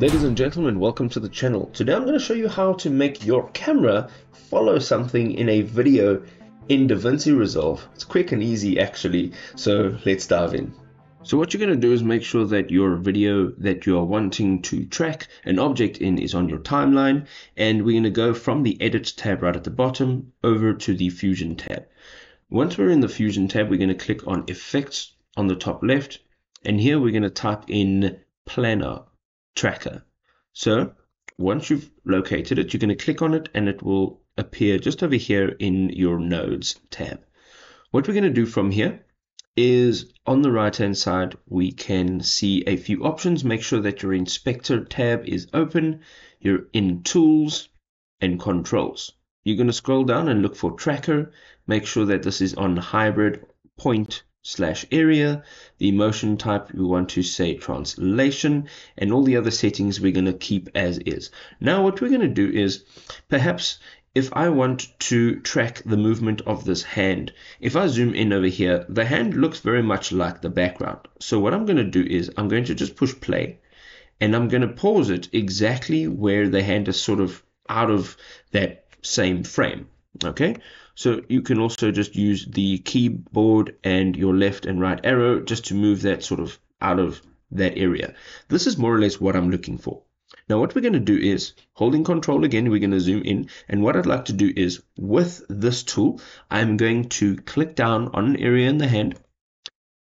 Ladies and gentlemen, welcome to the channel. Today I'm going to show you how to make your camera follow something in a video in DaVinci Resolve. It's quick and easy actually, so let's dive in. So what you're going to do is make sure that your video that you are wanting to track an object in is on your timeline and we're going to go from the edit tab right at the bottom over to the fusion tab. Once we're in the fusion tab we're going to click on effects on the top left and here we're going to type in planar tracker. So once you've located it you're going to click on it and it will appear just over here in your nodes tab. What we're going to do from here is on the right hand side we can see a few options make sure that your inspector tab is open you're in tools and controls you're going to scroll down and look for tracker make sure that this is on hybrid point slash area the motion type we want to say translation and all the other settings we're going to keep as is now what we're going to do is perhaps if I want to track the movement of this hand, if I zoom in over here, the hand looks very much like the background. So what I'm going to do is I'm going to just push play and I'm going to pause it exactly where the hand is sort of out of that same frame. Okay, so you can also just use the keyboard and your left and right arrow just to move that sort of out of that area. This is more or less what I'm looking for. Now what we're going to do is, holding control again, we're going to zoom in. And what I'd like to do is, with this tool, I'm going to click down on an area in the hand.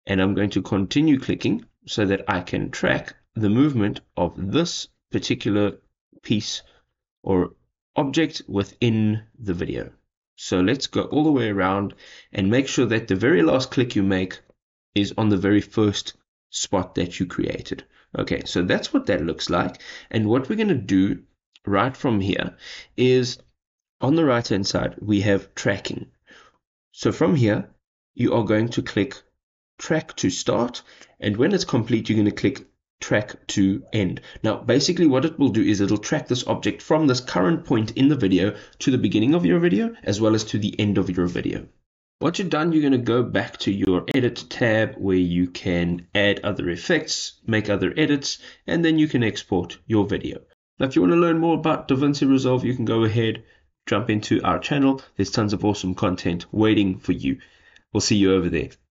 And I'm going to continue clicking so that I can track the movement of this particular piece or object within the video. So let's go all the way around and make sure that the very last click you make is on the very first spot that you created. Okay, so that's what that looks like. And what we're going to do right from here is on the right hand side, we have tracking. So from here, you are going to click track to start. And when it's complete, you're going to click track to end. Now, basically what it will do is it'll track this object from this current point in the video to the beginning of your video, as well as to the end of your video. Once you're done, you're going to go back to your edit tab where you can add other effects, make other edits, and then you can export your video. Now, if you want to learn more about DaVinci Resolve, you can go ahead, jump into our channel. There's tons of awesome content waiting for you. We'll see you over there.